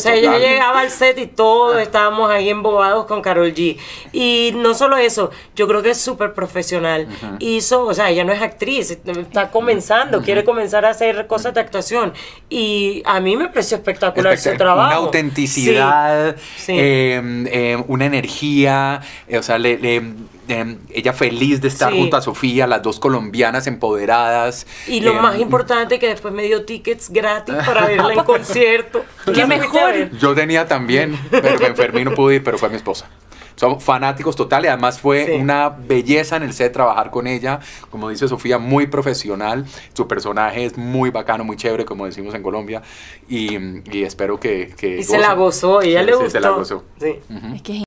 O sea, yo Total. llegaba al set y todos estábamos ahí embobados con Carol G. Y no solo eso, yo creo que es súper profesional. Hizo, o sea, ella no es actriz, está comenzando, quiere comenzar a hacer cosas de actuación. Y a mí me pareció espectacular su trabajo. Una autenticidad, Sí, eh, eh, una energía, eh, o sea, le- le- eh, ella feliz de estar Sí. junto a Sofía, las dos colombianas empoderadas. Y lo eh, más importante que después me dio tickets gratis para verla en concierto. ¿Tú ¡Qué mejor! Yo tenía también, pero me enfermé y no pude ir, pero fue mi esposa. Somos fanáticos total y además fue Sí. una belleza en el set trabajar con ella. Como dice Sofía, muy profesional. Su personaje es muy bacano, muy chévere, como decimos en Colombia. Y, y espero que... que Y se la gozó, y ella Sí, le sí, gustó. se la gozó. Sí. Es que es